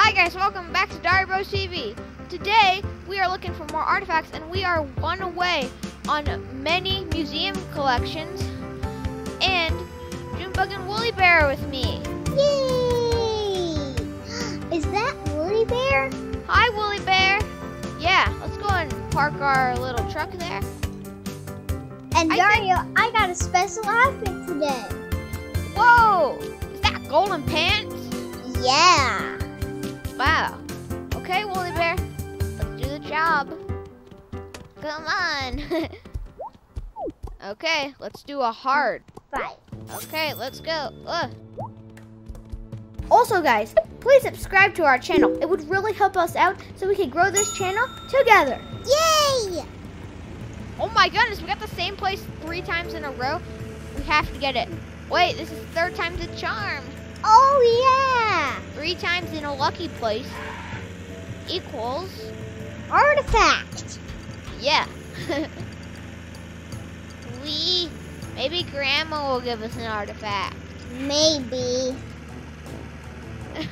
Hi guys, welcome back to Dario Bros TV. Today we are looking for more artifacts and we are one away on many museum collections. And JoonBug and Woolly Bear are with me. Yay! Is that Woolly Bear? Hi Woolly Bear. Yeah, let's go and park our little truck there. And I Dario, I got a special outfit today. Whoa! Is that golden pants? Yeah. Wow. Okay, Woolly Bear. Let's do the job. Come on. okay, let's do a hard. Right. Okay, let's go. Ugh. Also, guys, please subscribe to our channel. It would really help us out so we can grow this channel together. Yay! Oh my goodness, we got the same place three times in a row. We have to get it. Wait, this is third time's a charm. Oh yeah! Three times in a lucky place equals, Artifact. yeah. we, maybe Grandma will give us an artifact. Maybe.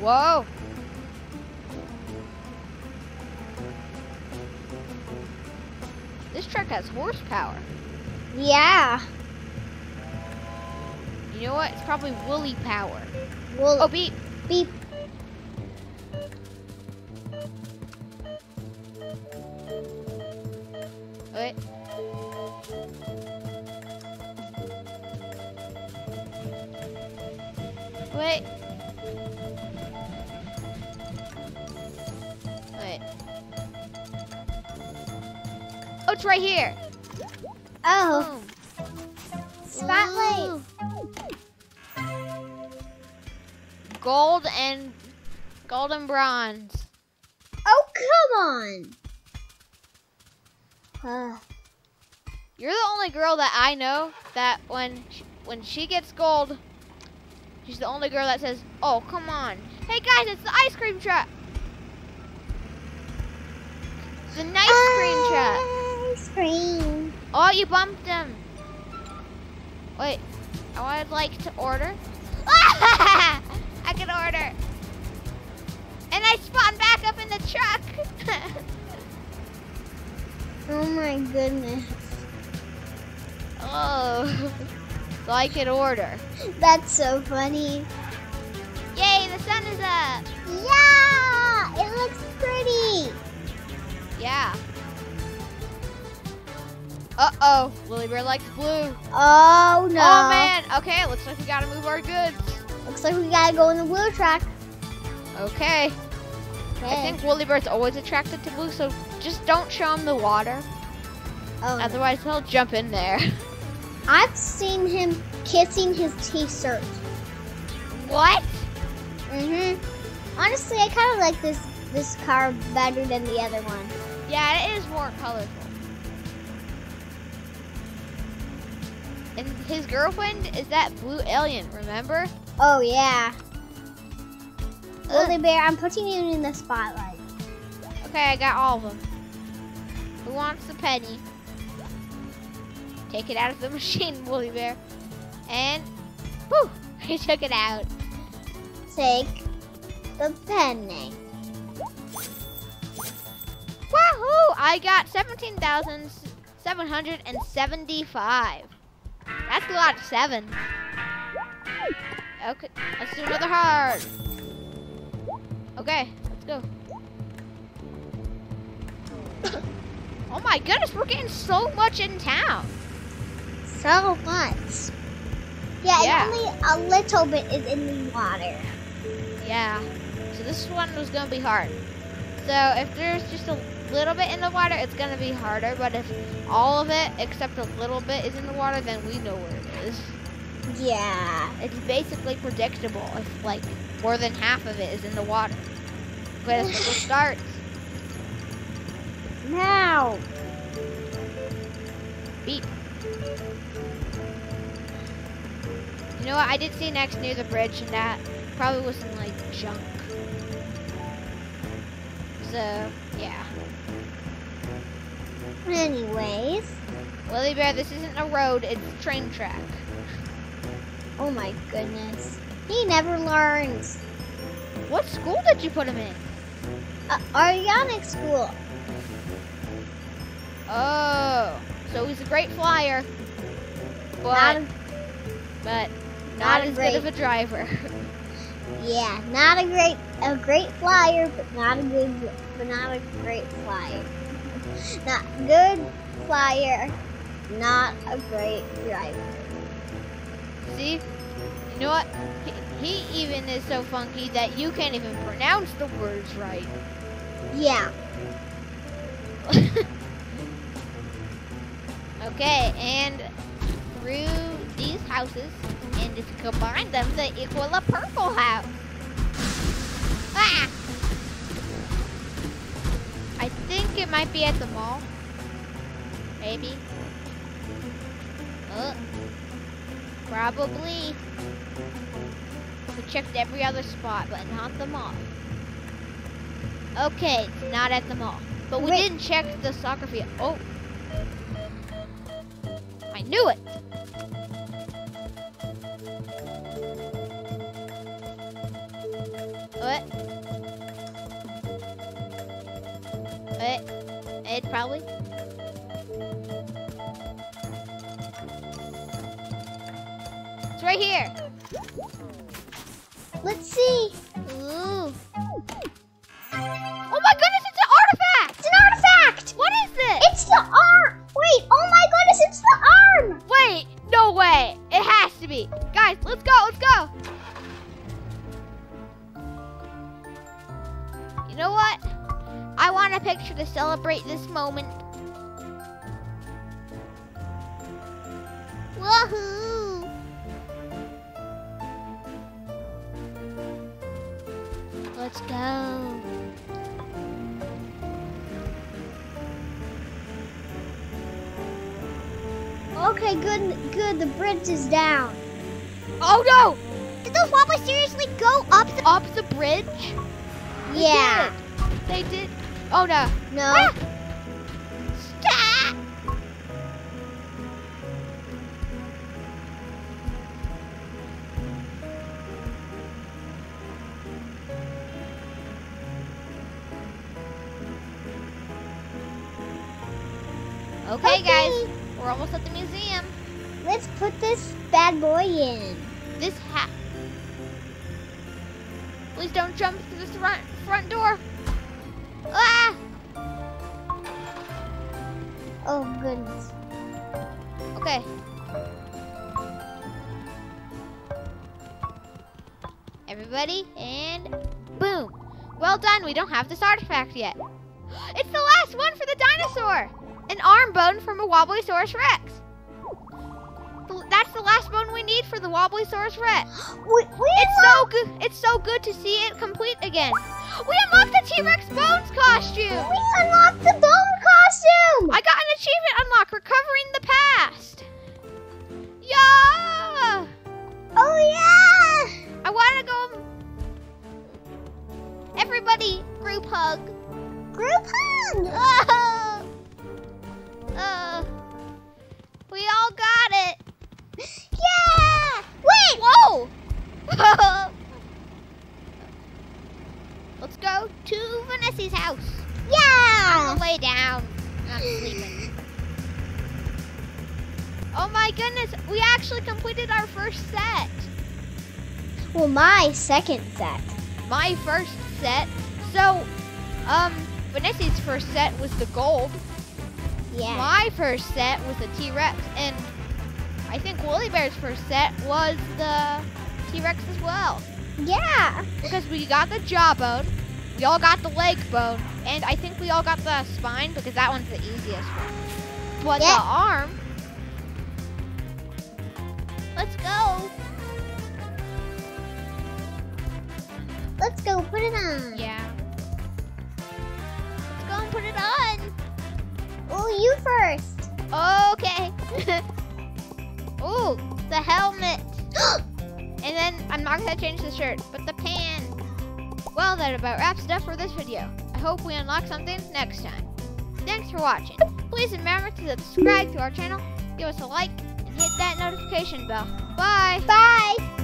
Whoa. This truck has horsepower. Yeah. You know what? It's probably woolly power. Well, Oh, beep. beep. Wait. Wait. Wait. Oh, it's right here. Oh, spotlight. Ooh. Gold and gold and bronze. Oh, come on. Uh, You're the only girl that I know that when sh when she gets gold, she's the only girl that says, "Oh, come on, hey guys, it's the ice cream truck, the nice cream truck." Ice cream. Oh, you bumped him. Wait, I would like to order. Order, and I spawn back up in the truck. Oh my goodness. oh, I can order. That's so funny. Yay, the sun is up. Yeah! It looks pretty. Yeah. Uh oh, Willy Bear likes blue. Oh no. Oh man. Okay, it looks like we gotta move our goods. Looks like we gotta go in the blue truck. Okay. okay. I think Woolly Bear's always attracted to blue, so just don't show him the water. Oh, no. Otherwise, he'll jump in there. I've seen him kissing his t-shirt. what? Mhm. Honestly, I kind of like this this car better than the other one. Yeah, it is more colorful. And his girlfriend is that blue alien, remember? Oh yeah. Lily Bear, I'm putting you in the spotlight. Okay, I got all of them. Who wants the penny? Take it out of the machine, Woolly Bear. And, whew, he took it out. Take the penny. Wahoo! I got 17,775. That's a lot of seven. Okay, let's do another hard. Okay, let's go. oh my goodness, we're getting so much in town. So much. Yeah, Yeah. and only a little bit is in the water. Yeah. So this one was gonna be hard. So if there's just a little bit in the water, it's gonna be harder. But if all of it except a little bit is in the water, then we know where it is. Yeah. It's basically predictable if like more than half of it is in the water. But if it starts, Now. beep. You know what? I did see next near the bridge, and that probably was some like junk. So yeah. Anyways. Willie Bear, this isn't a road, it's a train track. Oh my goodness. He never learns. What school did you put him in? Uh, Arianic school. Oh, so he's a great flyer, but Not a, but not, not as great- good of a driver. yeah, not a great a great flyer, but not a good but not a great flyer. Not good flyer, not a great driver. See, you know what? He, he even is so funky that you can't even pronounce the words right. Yeah. Okay, and through these houses, and you combine them, they equal a purple house. Ah! I think it might be at the mall. Maybe. Uh, probably. We checked every other spot, but not the mall. Okay, it's not at the mall. But we Wait. didn't check the soccer field. Oh. I knew it. What? What? It probably. Right here. Let's see. Ooh. Oh my goodness, it's an artifact! It's an artifact. What is this? It's the arm. Wait. Oh my goodness! It's the arm. Wait, no way. It has to be. Guys, let's go, let's go. You know what? I want a picture to celebrate this moment. Woohoo! Let's go. Okay. Good. Good. The bridge is down. Oh no! Did those wobblers seriously go up? The- Up the bridge? They yeah. did. They did. Oh no. No. Ah! Guys, we're almost at the museum. Let's put this bad boy in. This hat. Please don't jump through this front front door. Ah! Oh goodness. Okay. Everybody, and boom. Well done, we don't have this artifact yet. It's the last one for the dinosaur! An arm bone from a Wobblysaurus Rex. That's the last bone we need for the Wobblysaurus Rex. We, we It's so good. It's so good to see it complete again. We unlocked the T-Rex Bones costume. We unlocked the bone costume! I got an achievement unlock, recovering the past. Yeah! oh yeah! I want to go. Everybody, group hug. Group hug! sleeping. Oh my goodness, we actually completed our first set. Well, my second set. My first set. So, um, Vanessa's first set was the gold. Yeah. My first set was the T-Rex, and I think Woolly Bear's first set was the T-Rex as well. Yeah. Because we got the jawbone, we all got the leg bone, and I think we all got the spine because that one's the easiest one. But Yeah. the arm. Let's go. Let's go put it on. Yeah. Let's go and put it on. Oh, you first. Okay. Ooh, the helmet. And then I'm not gonna change the shirt, but the pan. Well, that about wraps it up for this video. Hope we unlock something next time. Thanks for watching. Please remember to subscribe to our channel, give us a like, and hit that notification bell. Bye. Bye.